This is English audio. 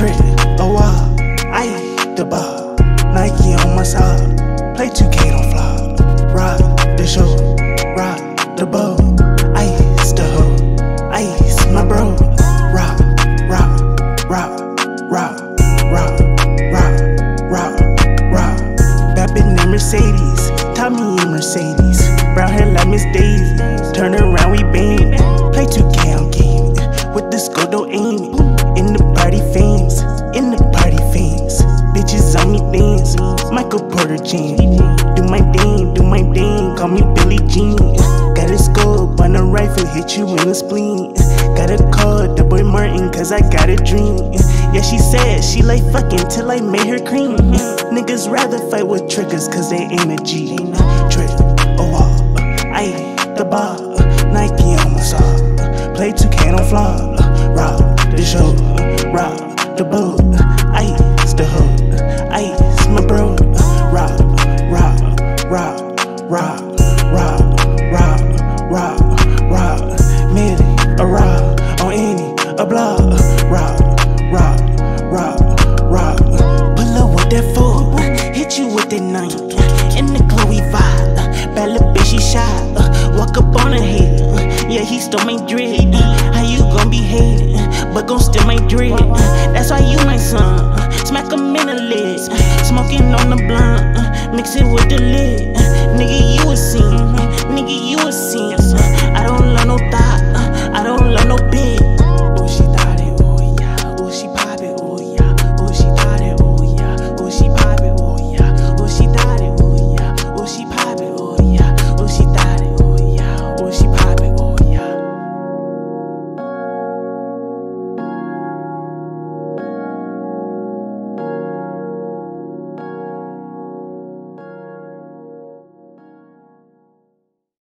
Trenton, oh wow, I eat the bar. Nike on my side, play 2K, don't fly. Rock the show, rock the boat. Ice the hoe, ice my bro. Rock, rock, rock, rock, rock, rock, rock, rock. Bappin' in Mercedes, Tommy in Mercedes. Brown hair like Miss Daisy, turn around, we bang. Play 2K on game. With this go, do dance. Michael Porter Jean. Do my thing, do my thing. Call me Billie Jean. Got a scope on a rifle, hit you in the spleen. Got a call the boy Martin, cause I got a dream. Yeah, she said she like fucking till I made her cream. Niggas rather fight with triggers, cause they ain't a G. Trick, oh, uh, I the bar, Nike on my sock. Play 2K on flop. Rock the show, rock the boat. Rock, rock, rock, rock, rock, rock. Millie, a rock on any, a block. Rock, rock, rock, rock. Pull up with that fool, hit you with that knife. In the Chloe vibe, bad little bitch, she shy. Walk up on a hater, yeah, he stole my dread. How you gon' be hating, but gon' steal my dread? That's why you my son, smack him in the lips. Smoking on the blunt,